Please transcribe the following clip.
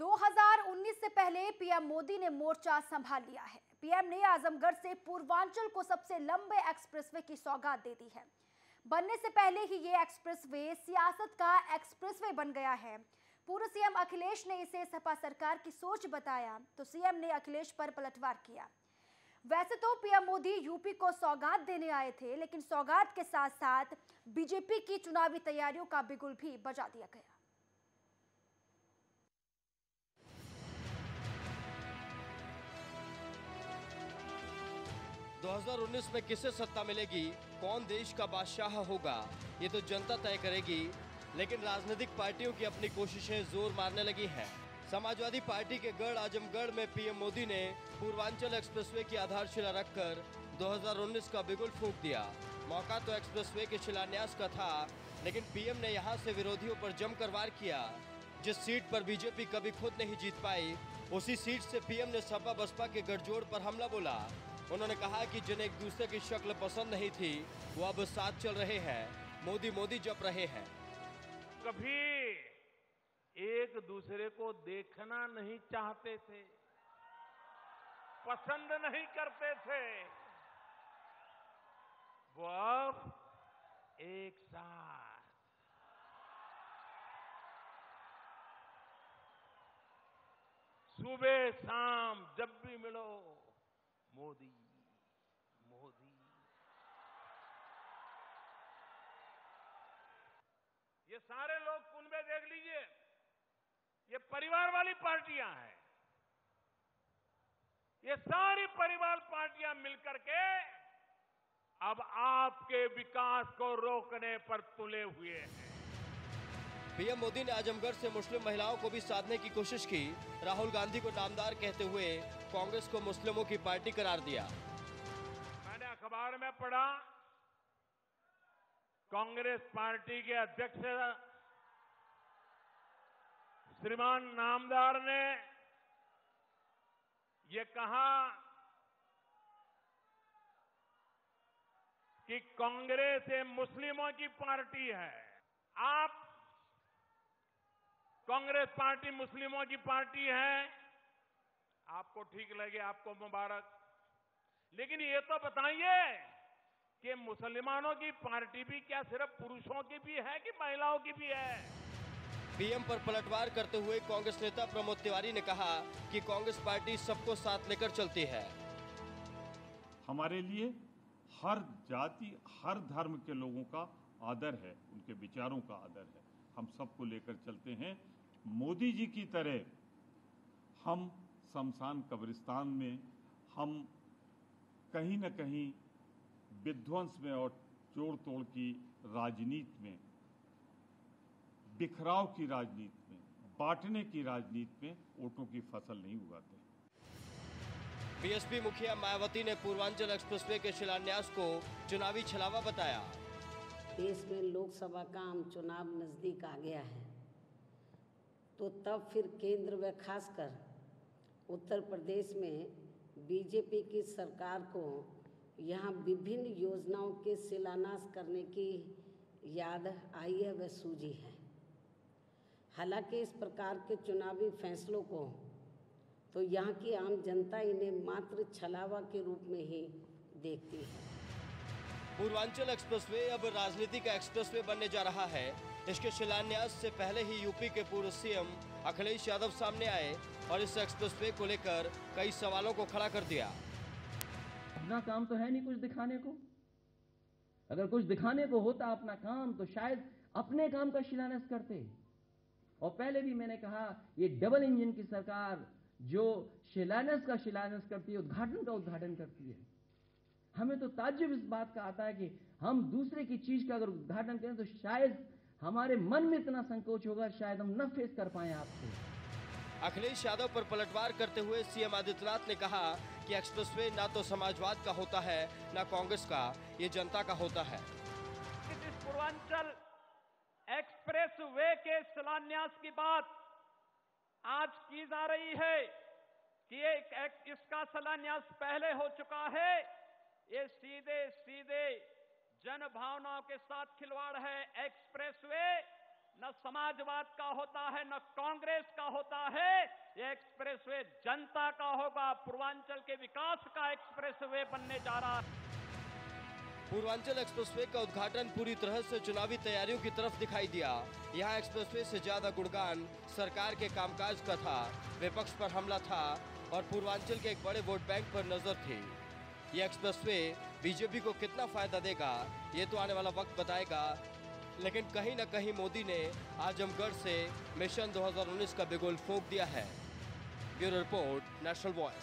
2019 से पहले पीएम मोदी ने मोर्चा संभाल लिया है। पीएम ने आजमगढ़ से पूर्वांचल को सबसे लंबे एक्सप्रेसवे की सौगात दे दी है। बनने से पहले ही ये एक्सप्रेसवे सियासत का एक्सप्रेसवे बन गया है। पूर्व सीएम अखिलेश ने इसे सपा सरकार की सोच बताया तो सीएम ने अखिलेश पर पलटवार किया। वैसे तो पीएम मोदी यूपी को सौगात देने आए थे, लेकिन सौगात के साथ साथ बीजेपी की चुनावी तैयारियों का बिगुल भी बजा दिया गया। 2019 में किसे सत्ता मिलेगी? कौन देश का बादशाह होगा? ये तो जनता तय करेगी, लेकिन राजनीतिक पार्टियों की अपनी कोशिशें ज़ोर मारने लगी हैं। समाजवादी पार्टी के गढ़ आजमगढ़ में पीएम मोदी ने पूर्वांचल एक्सप्रेसवे की आधारशिला रखकर 2019 का बिगुल फूंक दिया। मौका तो एक्सप्रेसवे के शिलान्यास का था, लेकिन पीएम ने यहाँ से विरोधियों पर जमकर वार किया। जिस सीट पर बीजेपी कभी खुद नहीं जीत पाई, उसी सीट से पीएम ने सपा बसपा के गठजोड़ पर हमला बोला। उन्होंने कहा कि जिन्हें एक दूसरे की शक्ल पसंद नहीं थी, वो अब साथ चल रहे हैं। मोदी मोदी जप रहे हैं। कभी एक दूसरे को देखना नहीं चाहते थे, पसंद नहीं करते थे, वो अब एक साथ। सुबह शाम जब भी मिलो मोदी मोदी। ये सारे लोग कुंभ में देख लीजिए, ये परिवार वाली पार्टियाँ हैं। ये सारी परिवार पार्टियाँ मिलकर के अब आपके विकास को रोकने पर तुले हुए हैं। पीएम मोदी ने आजमगढ़ से मुस्लिम महिलाओं को भी साधने की कोशिश की। राहुल गांधी को नामदार कहते हुए कांग्रेस को मुस्लिमों की पार्टी करार दिया। मैंने अखबार में पढ़ा, कांग्रेस पार्टी के अध्यक्ष श्रीमान नामदार ने ये कहा कि कांग्रेस मुस्लिमों की पार्टी है। आप कांग्रेस पार्टी मुस्लिमों की पार्टी है। आपको ठीक लगे आपको मुबारक। लेकिन ये तो बताइए कि मुसलमानों की पार्टी भी क्या सिर्फ़ पुरुषों की भी है कि महिलाओं की भी है? पीएम पर पलटवार करते हुए कांग्रेस नेता प्रमोद तिवारी ने कहा कि कांग्रेस पार्टी सबको साथ लेकर चलती है। हमारे लिए हर जाति हर धर्म के लोगों का आदर है उनके विचारों का आदर है। हम सबको लेकर चलते हैं। मोदी जी की तरह हम शमशान कब्रिस्तान में हम कहीं न कहीं विध्वंस में और जोड़ तोड़ की राजनीति में बिखराव की राजनीति में बांटने की राजनीति में वोटों की फ़सल नहीं उगाते। बीएसपी मुखिया मायावती ने पूर्वांचल एक्सप्रेसवे के शिलान्यास को चुनावी छलावा बताया। देश में लोकसभा का आम चुनाव नज़दीक आ गया है। तो तब फिर केंद्र व खासकर उत्तर प्रदेश में बीजेपी की सरकार को यहाँ विभिन्न योजनाओं के शिलान्यास करने की याद आई है व सूझी है। हालाँकि इस प्रकार के चुनावी फैसलों को तो यहाँ की आम जनता इन्हें मात्र छलावा के रूप में ही देखती है। पूर्वांचल एक्सप्रेसवे अब राजनीति का एक्सप्रेसवे बनने जा रहा है। इसके शिलान्यास से पहले ही यूपी के पूर्व सीएम अखिलेश यादव सामने आए और इस एक्सप्रेसवे को लेकर कई सवालों को खड़ा कर दिया। अपना काम तो है नहीं कुछ दिखाने को। अगर कुछ दिखाने को होता अपना काम तो शायद अपने काम का शिलान्यास करते। और पहले भी मैंने कहा, ये डबल इंजन की सरकार जो शिलान्यास का शिलान्यास करती है, उद्घाटन का उद्घाटन करती है। हमें तो ताज्जुब इस बात का आता है कि हम दूसरे की चीज़ का अगर उद्घाटन करें तो शायद हमारे मन में इतना संकोच होगा शायद हम न फेस कर पाए आपको अखिलेश यादव पर पलटवार करते हुए सीएम आदित्यनाथ ने कहा कि एक्सप्रेसवे ना तो समाजवाद का होता है ना कांग्रेस का ये जनता का होता है। इस पूर्वांचल एक्सप्रेस वे के शिलान्यास की बात आज की जा रही है कि एक, एक इसका शिलान्यास पहले हो चुका है। ये सीधे सीधे जन भावनाओं के साथ खिलवाड़ है। एक्सप्रेस वे न समाजवाद का होता है, न कांग्रेस का होता है। ये एक्सप्रेसवे जनता का होगा। पूर्वांचल के विकास का एक्सप्रेसवे बनने जा रहा है। पूर्वांचल एक्सप्रेसवे का उद्घाटन पूरी तरह से चुनावी तैयारियों की तरफ़ दिखाई दिया। यहाँ एक्सप्रेसवे से ज़्यादा गुणगान, सरकार के कामकाज का था। विपक्ष पर हमला था और पूर्वांचल के एक बड़े वोट बैंक पर नज़र थी। ये एक्सप्रेसवे बीजेपी को कितना फ़ायदा देगा, ये तो आने वाला वक्त बताएगा। लेकिन कहीं ना कहीं मोदी ने आजमगढ़ से मिशन 2019 का बिगुल फूंक दिया है। Bureau report, national voice.